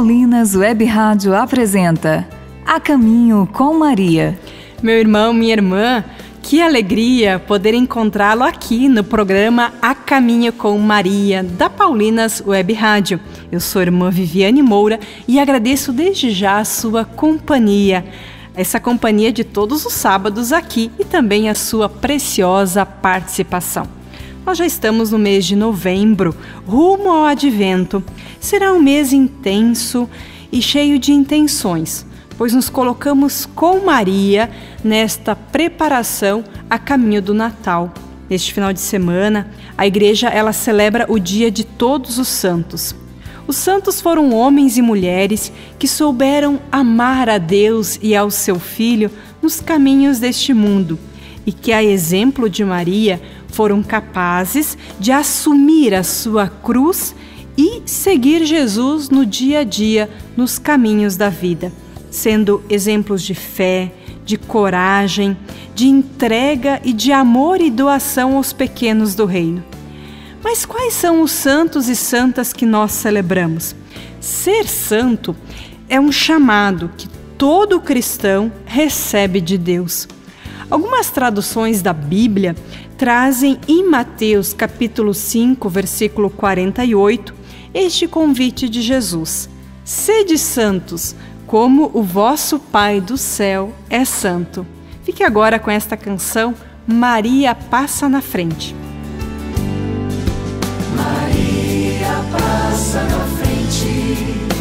Paulinas Web Rádio apresenta A Caminho com Maria. Meu irmão, minha irmã, que alegria poder encontrá-lo aqui no programa A Caminho com Maria, da Paulinas Web Rádio. Eu sou a irmã Viviane Moura e agradeço desde já a sua companhia. Essa companhia de todos os sábados aqui e também a sua preciosa participação. Nós já estamos no mês de novembro, rumo ao advento. Será um mês intenso e cheio de intenções pois nos colocamos com Maria nesta preparação a caminho do Natal. Neste final de semana, a igreja ela celebra o dia de todos os santos. Os santos foram homens e mulheres que souberam amar a Deus e ao seu filho nos caminhos deste mundo e que, a exemplo de Maria, foram capazes de assumir a sua cruz e seguir Jesus no dia a dia, nos caminhos da vida sendo exemplos de fé, de coragem, de entrega e de amor e doação aos pequenos do reino. Mas quais são os santos e santas que nós celebramos? Ser santo é um chamado que todo cristão recebe de Deus. Algumas traduções da Bíblia trazem em Mateus capítulo 5, versículo 48, este convite de Jesus: Sede santos, como o vosso Pai do céu é santo. Fique agora com esta canção Maria passa na frente. Maria passa na frente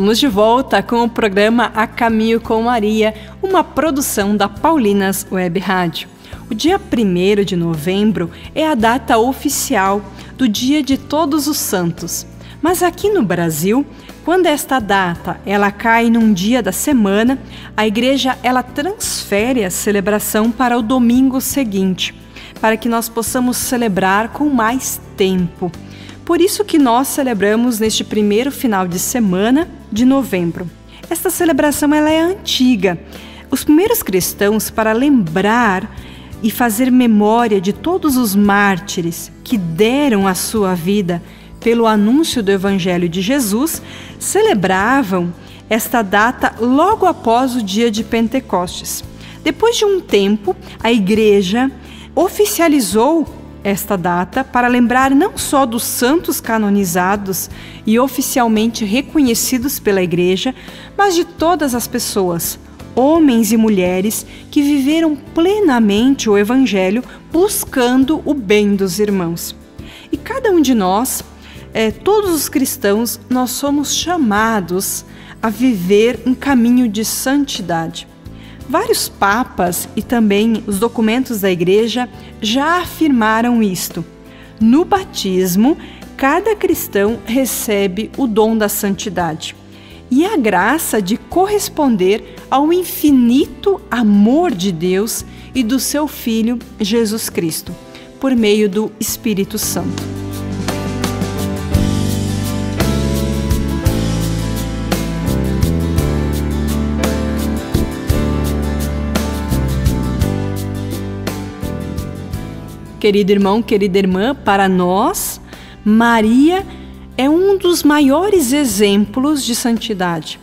Estamos de volta com o programa A Caminho com Maria, uma produção da Paulinas Web Rádio. O dia 1 de novembro é a data oficial do Dia de Todos os Santos. Mas aqui no Brasil, quando esta data ela cai num dia da semana, a igreja ela transfere a celebração para o domingo seguinte, para que nós possamos celebrar com mais tempo. Por isso que nós celebramos neste primeiro final de semana de novembro. Esta celebração ela é antiga. Os primeiros cristãos, para lembrar e fazer memória de todos os mártires que deram a sua vida pelo anúncio do Evangelho de Jesus, celebravam esta data logo após o dia de Pentecostes. Depois de um tempo, a igreja oficializou esta data para lembrar não só dos santos canonizados e oficialmente reconhecidos pela Igreja, mas de todas as pessoas, homens e mulheres que viveram plenamente o Evangelho buscando o bem dos irmãos. E cada um de nós, é, todos os cristãos, nós somos chamados a viver um caminho de santidade. Vários papas e também os documentos da Igreja já afirmaram isto. No batismo, cada cristão recebe o dom da santidade e a graça de corresponder ao infinito amor de Deus e do seu Filho Jesus Cristo, por meio do Espírito Santo. Querido irmão, querida irmã, para nós, Maria é um dos maiores exemplos de santidade.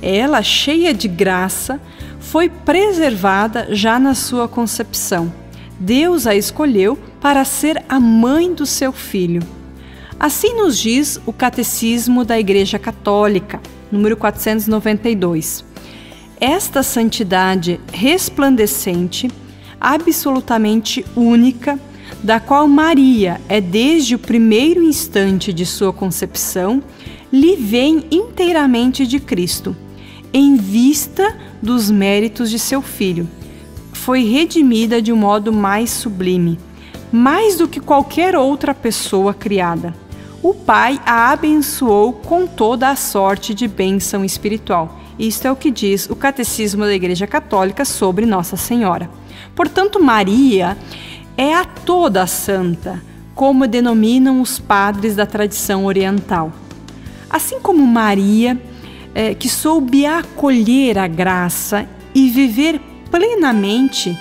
Ela, cheia de graça, foi preservada já na sua concepção. Deus a escolheu para ser a mãe do seu filho. Assim nos diz o Catecismo da Igreja Católica, número 492. Esta santidade resplandecente, absolutamente única, da qual Maria é desde o primeiro instante de sua concepção, lhe vem inteiramente de Cristo, em vista dos méritos de seu filho. Foi redimida de um modo mais sublime, mais do que qualquer outra pessoa criada. O Pai a abençoou com toda a sorte de bênção espiritual. Isto é o que diz o Catecismo da Igreja Católica sobre Nossa Senhora. Portanto, Maria é a toda santa, como denominam os padres da tradição oriental. Assim como Maria, é, que soube acolher a graça e viver plenamente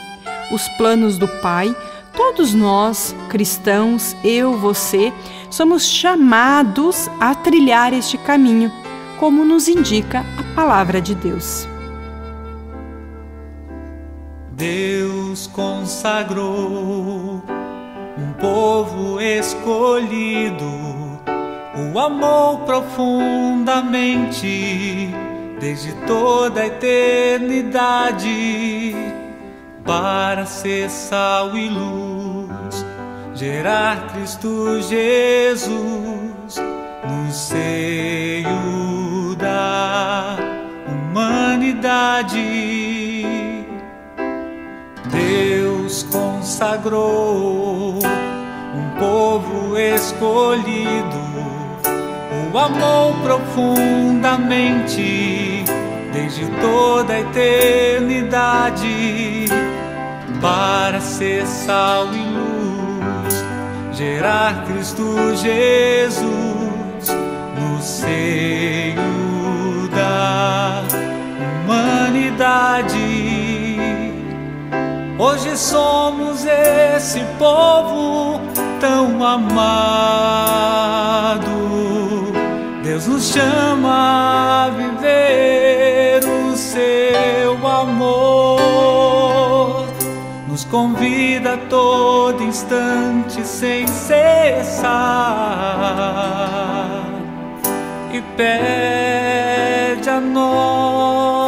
os planos do Pai, todos nós, cristãos, eu, você, somos chamados a trilhar este caminho, como nos indica a palavra de Deus. Deus consagrou um povo escolhido, o amor profundamente desde toda a eternidade para ser sal e luz, gerar Cristo Jesus no seio da humanidade. Deus consagrou um povo escolhido, o amou profundamente desde toda a eternidade para ser sal e luz, gerar Cristo Jesus no seio da humanidade. Hoje somos esse povo tão amado. Deus nos chama a viver o seu amor. Nos convida a todo instante sem cessar e pede a nós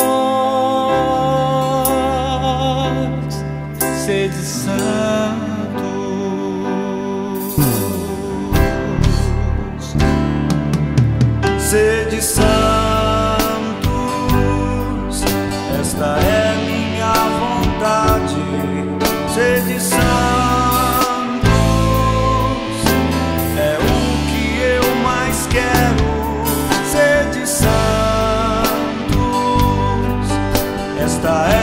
esta é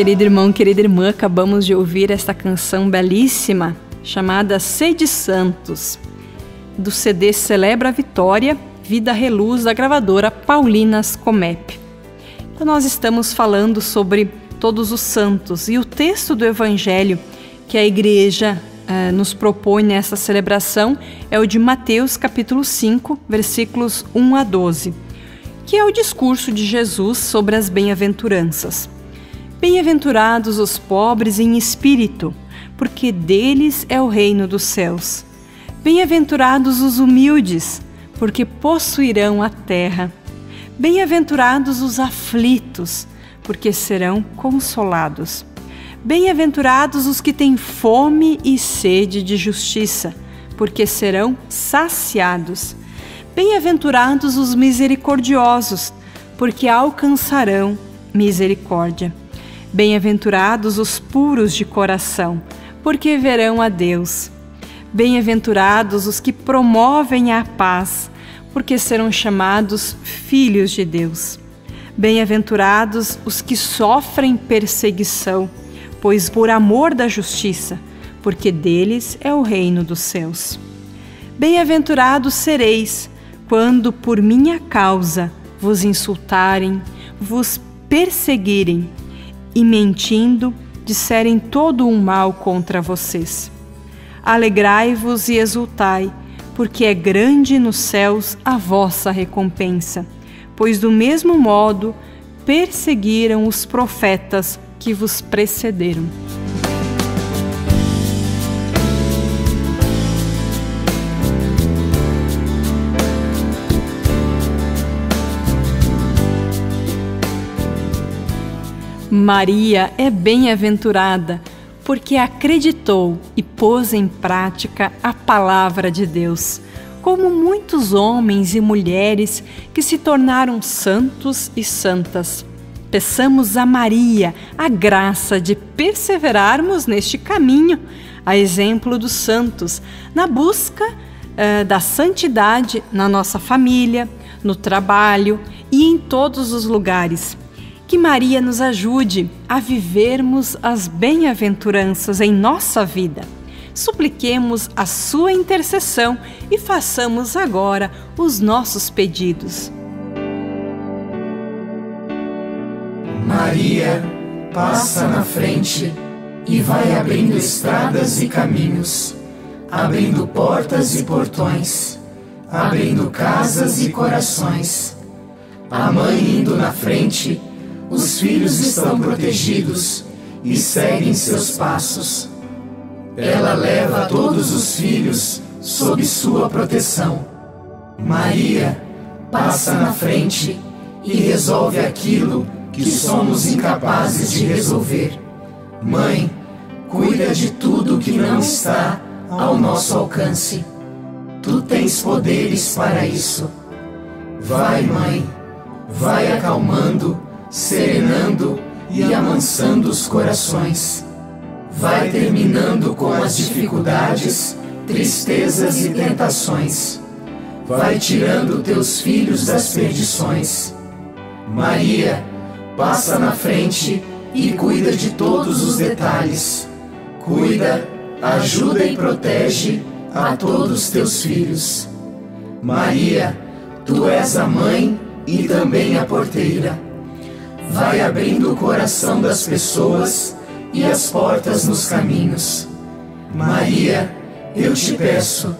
Querido irmão, querida irmã, acabamos de ouvir esta canção belíssima chamada Sede Santos, do CD Celebra a Vitória, Vida Reluz, da gravadora Paulinas Comep. Então, nós estamos falando sobre todos os santos. E o texto do Evangelho que a igreja eh, nos propõe nessa celebração é o de Mateus, capítulo 5, versículos 1 a 12, que é o discurso de Jesus sobre as bem-aventuranças. Bem-aventurados os pobres em espírito, porque deles é o reino dos céus. Bem-aventurados os humildes, porque possuirão a terra. Bem-aventurados os aflitos, porque serão consolados. Bem-aventurados os que têm fome e sede de justiça, porque serão saciados. Bem-aventurados os misericordiosos, porque alcançarão misericórdia. Bem-aventurados os puros de coração, porque verão a Deus. Bem-aventurados os que promovem a paz, porque serão chamados filhos de Deus. Bem-aventurados os que sofrem perseguição, pois por amor da justiça, porque deles é o reino dos céus. Bem-aventurados sereis quando por minha causa vos insultarem, vos perseguirem e mentindo disserem todo o mal contra vocês. Alegrai-vos e exultai, porque é grande nos céus a vossa recompensa, pois do mesmo modo perseguiram os profetas que vos precederam. Maria é bem-aventurada porque acreditou e pôs em prática a palavra de Deus, como muitos homens e mulheres que se tornaram santos e santas. Peçamos a Maria a graça de perseverarmos neste caminho, a exemplo dos santos, na busca eh, da santidade na nossa família, no trabalho e em todos os lugares que Maria nos ajude a vivermos as bem-aventuranças em nossa vida. Supliquemos a sua intercessão e façamos agora os nossos pedidos. Maria passa na frente e vai abrindo estradas e caminhos, abrindo portas e portões, abrindo casas e corações. A mãe indo na frente os filhos estão protegidos e seguem seus passos. Ela leva todos os filhos sob sua proteção. Maria passa na frente e resolve aquilo que somos incapazes de resolver. Mãe, cuida de tudo que não está ao nosso alcance. Tu tens poderes para isso. Vai, mãe, vai acalmando serenando e amansando os corações. Vai terminando com as dificuldades, tristezas e tentações. Vai tirando teus filhos das perdições. Maria, passa na frente e cuida de todos os detalhes. Cuida, ajuda e protege a todos teus filhos. Maria, tu és a mãe e também a porteira vai abrindo o coração das pessoas e as portas nos caminhos. Maria, eu te peço,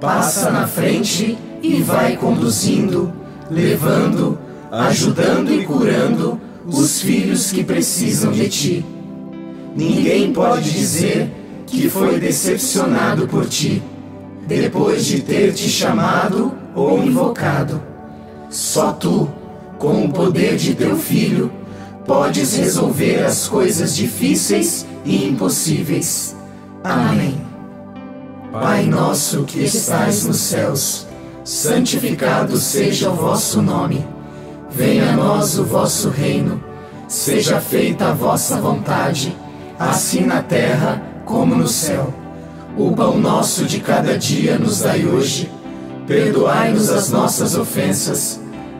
passa na frente e vai conduzindo, levando, ajudando e curando os filhos que precisam de ti. Ninguém pode dizer que foi decepcionado por ti, depois de ter te chamado ou invocado. Só tu com o poder de teu Filho, podes resolver as coisas difíceis e impossíveis. Amém. Pai nosso que estais nos céus, santificado seja o vosso nome. Venha a nós o vosso reino. Seja feita a vossa vontade, assim na terra como no céu. O pão nosso de cada dia nos dai hoje. Perdoai-nos as nossas ofensas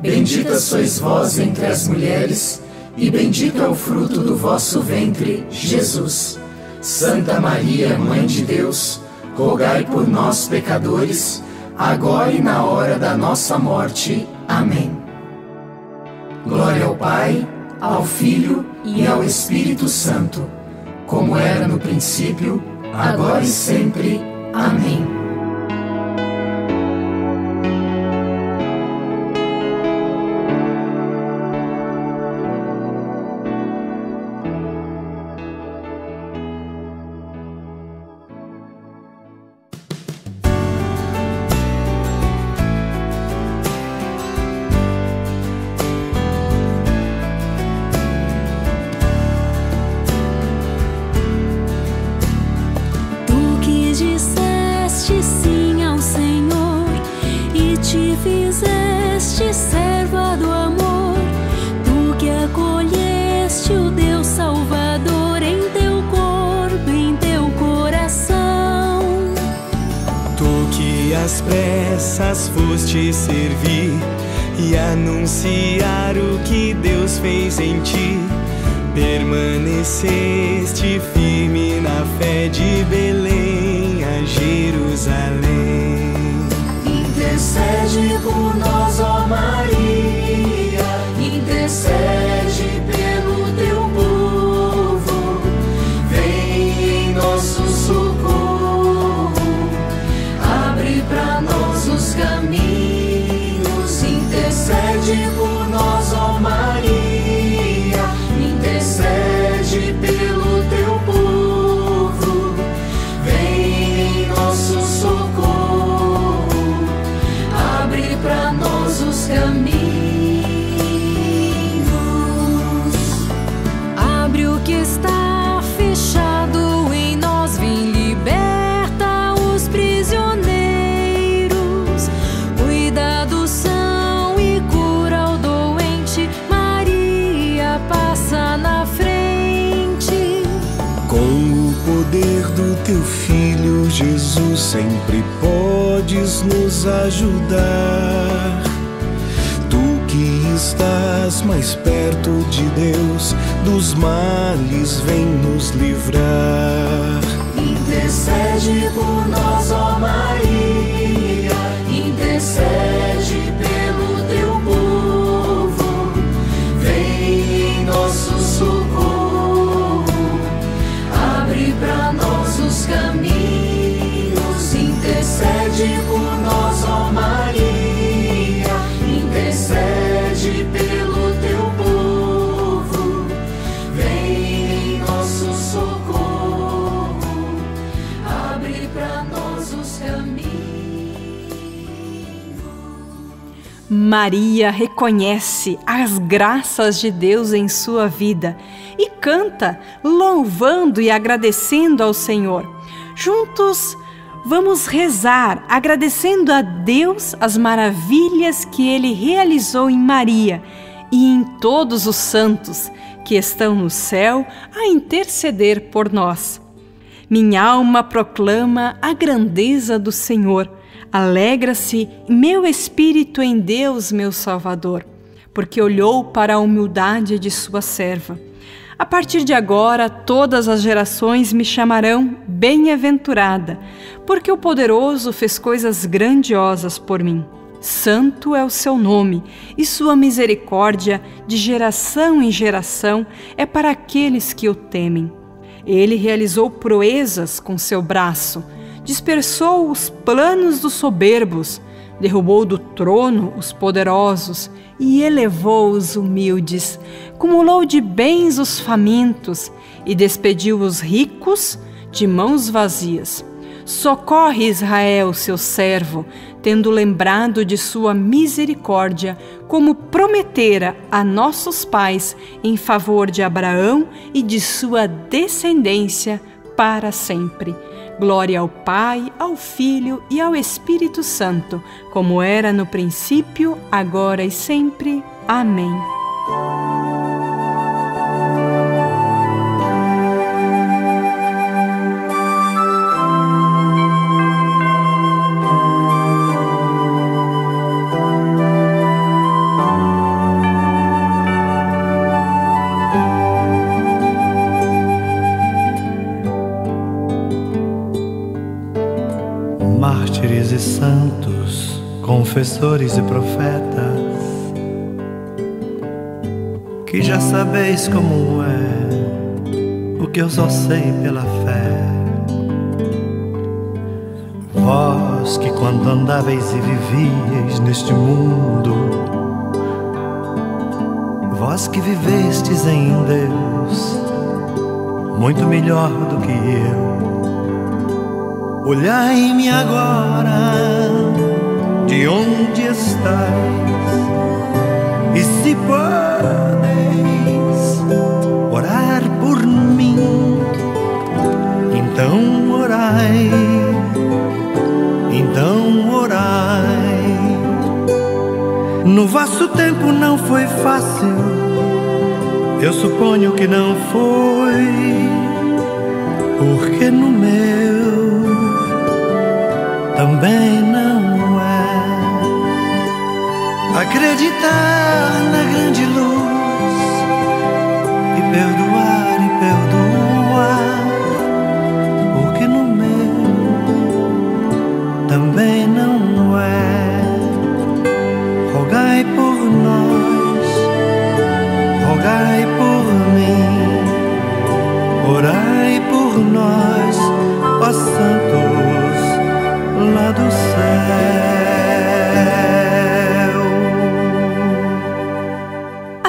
Bendita sois vós entre as mulheres, e bendito é o fruto do vosso ventre, Jesus. Santa Maria, Mãe de Deus, rogai por nós, pecadores, agora e na hora da nossa morte. Amém. Glória ao Pai, ao Filho e ao Espírito Santo, como era no princípio, agora e sempre. Amém. Às pressas foste servir e anunciar o que Deus fez em ti. Permaneceste firme na fé de Belém a Jerusalém. Intercede por nós, ó Maria, intercede Jesus, sempre podes nos ajudar. Tu que estás mais perto de Deus, dos males vem nos livrar. Intercede por nós, ó Maria, Maria reconhece as graças de Deus em sua vida e canta, louvando e agradecendo ao Senhor. Juntos, vamos rezar, agradecendo a Deus as maravilhas que ele realizou em Maria e em todos os santos que estão no céu a interceder por nós. Minha alma proclama a grandeza do Senhor. Alegra-se meu espírito em Deus, meu Salvador, porque olhou para a humildade de sua serva. A partir de agora, todas as gerações me chamarão bem-aventurada, porque o poderoso fez coisas grandiosas por mim. Santo é o seu nome, e sua misericórdia, de geração em geração, é para aqueles que o temem. Ele realizou proezas com seu braço, dispersou os planos dos soberbos, derrubou do trono os poderosos e elevou os humildes, cumulou de bens os famintos e despediu os ricos de mãos vazias. Socorre Israel, seu servo, tendo lembrado de sua misericórdia, como prometera a nossos pais em favor de Abraão e de sua descendência para sempre. Glória ao Pai, ao Filho e ao Espírito Santo, como era no princípio, agora e sempre. Amém. Santos, confessores e profetas, que já sabeis como é o que eu só sei pela fé. Vós que quando andáveis e vivíeis neste mundo, vós que vivestes em Deus, muito melhor do que eu. Olhai-me agora de onde estais e se podeis orar por mim, então orai, então orai. No vosso tempo não foi fácil, eu suponho que não foi, porque no meu também não Acreditar na grande luz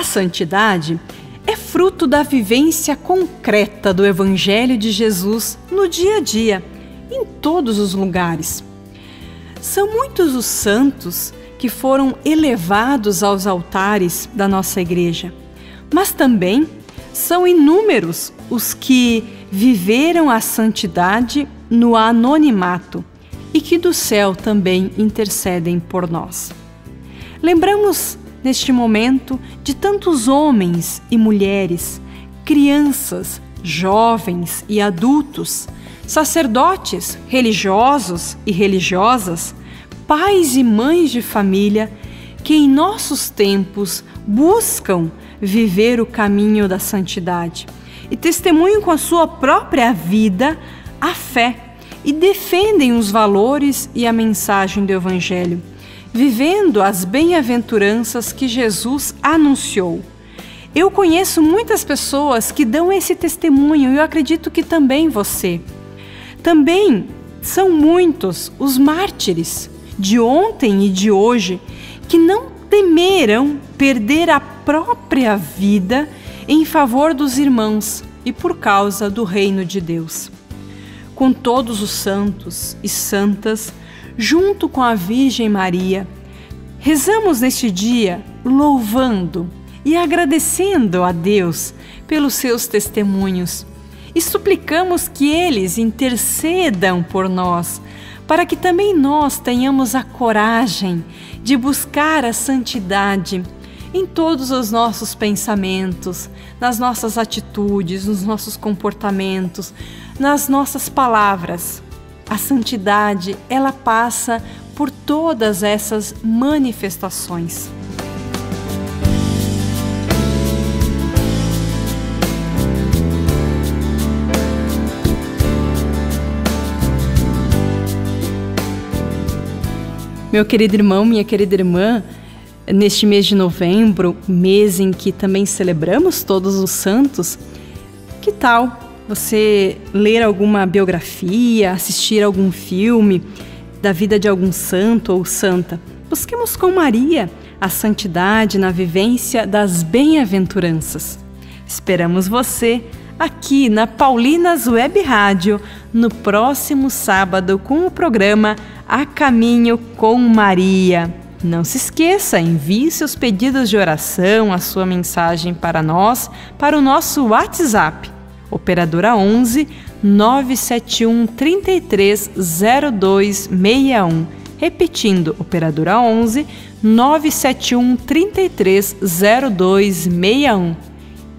A santidade é fruto da vivência concreta do Evangelho de Jesus no dia a dia, em todos os lugares. São muitos os santos que foram elevados aos altares da nossa igreja, mas também são inúmeros os que viveram a santidade no anonimato e que do céu também intercedem por nós. Lembramos neste momento de tantos homens e mulheres, crianças, jovens e adultos, sacerdotes, religiosos e religiosas, pais e mães de família que em nossos tempos buscam viver o caminho da santidade e testemunham com a sua própria vida a fé e defendem os valores e a mensagem do Evangelho, vivendo as bem-aventuranças que Jesus anunciou. Eu conheço muitas pessoas que dão esse testemunho e eu acredito que também você. Também são muitos os mártires de ontem e de hoje que não temeram perder a própria vida em favor dos irmãos e por causa do reino de Deus com todos os santos e santas, junto com a Virgem Maria, rezamos neste dia louvando e agradecendo a Deus pelos seus testemunhos e suplicamos que eles intercedam por nós, para que também nós tenhamos a coragem de buscar a santidade em todos os nossos pensamentos, nas nossas atitudes, nos nossos comportamentos, nas nossas palavras. A santidade, ela passa por todas essas manifestações. Meu querido irmão, minha querida irmã, neste mês de novembro, mês em que também celebramos todos os santos, que tal você ler alguma biografia, assistir algum filme da vida de algum santo ou santa? Busquemos com Maria a santidade na vivência das bem-aventuranças. Esperamos você aqui na Paulinas Web Rádio, no próximo sábado, com o programa A Caminho com Maria. Não se esqueça, envie seus pedidos de oração, a sua mensagem para nós, para o nosso WhatsApp, operadora 11 971 33 0261. Repetindo, operadora 11 971 33 0261.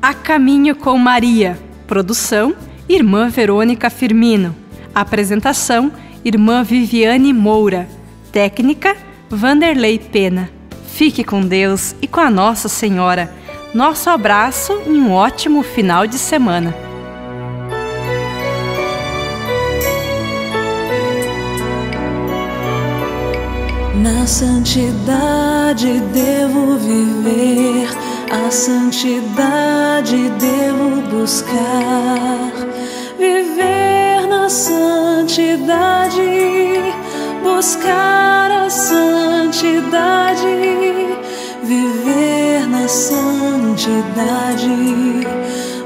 A Caminho com Maria. Produção: Irmã Verônica Firmino. Apresentação: Irmã Viviane Moura. Técnica: Vanderlei Pena. Fique com Deus e com a Nossa Senhora. Nosso abraço e um ótimo final de semana. Na santidade devo viver, a santidade devo buscar. Viver na santidade, buscar a santidade. Viver na santidade,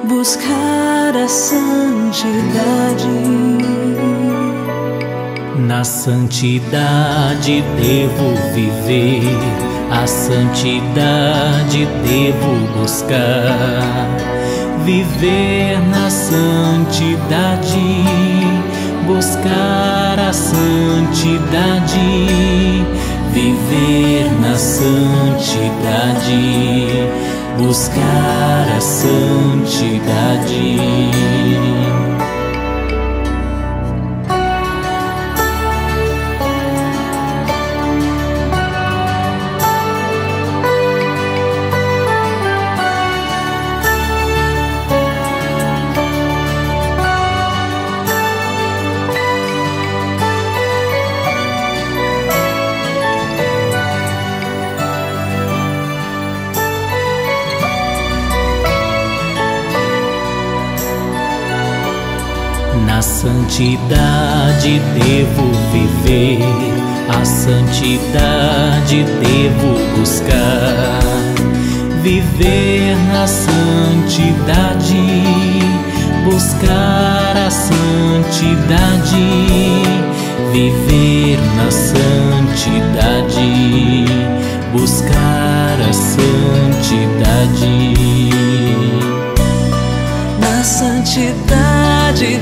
buscar a santidade. Na santidade devo viver, a santidade devo buscar. Viver na santidade, buscar a santidade. Viver na santidade, buscar a santidade. Santidade devo viver, a santidade devo buscar. Viver na santidade, buscar a santidade. Viver na santidade, buscar a santidade. Na santidade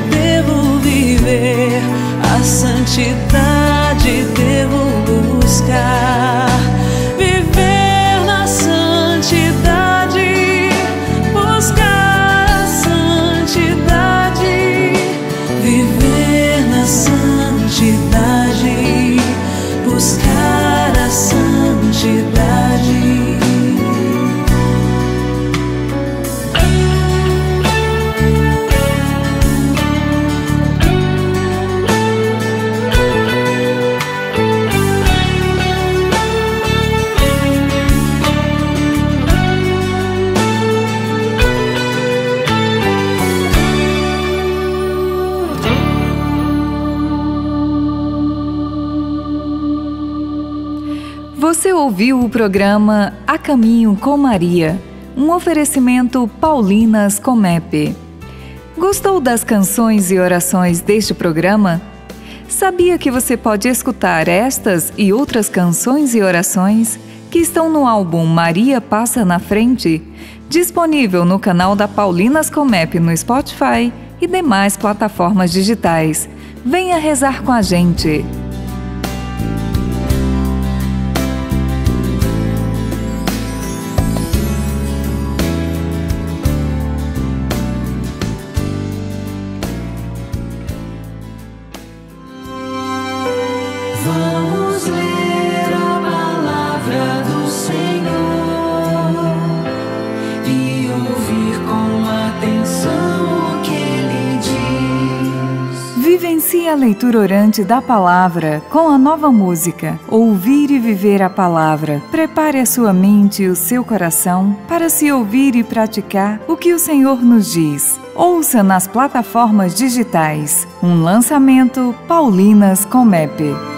a santidade devo buscar. Programa A Caminho com Maria, um oferecimento Paulinas Comep. Gostou das canções e orações deste programa? Sabia que você pode escutar estas e outras canções e orações que estão no álbum Maria Passa na Frente, disponível no canal da Paulinas Comep no Spotify e demais plataformas digitais. Venha rezar com a gente. Leitura orante da palavra com a nova música Ouvir e Viver a Palavra. Prepare a sua mente e o seu coração para se ouvir e praticar o que o Senhor nos diz. Ouça nas plataformas digitais. Um lançamento Paulinas Comep.